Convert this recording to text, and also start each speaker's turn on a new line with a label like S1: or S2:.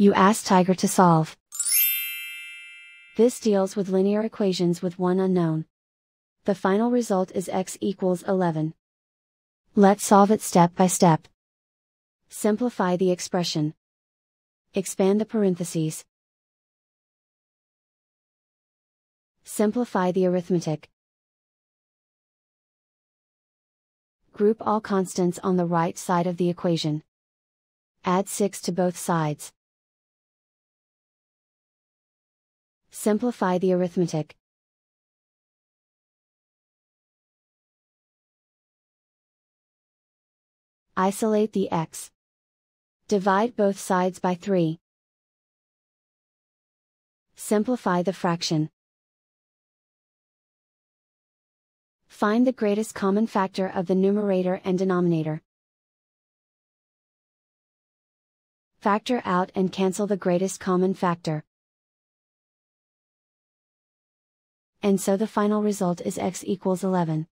S1: You ask Tiger to solve. This deals with linear equations with one unknown. The final result is x equals 11. Let's solve it step by step. Simplify the expression. Expand the parentheses. Simplify the arithmetic. Group all constants on the right side of the equation. Add 6 to both sides. Simplify the arithmetic. Isolate the x. Divide both sides by 3. Simplify the fraction. Find the greatest common factor of the numerator and denominator. Factor out and cancel the greatest common factor. And so the final result is x equals 11.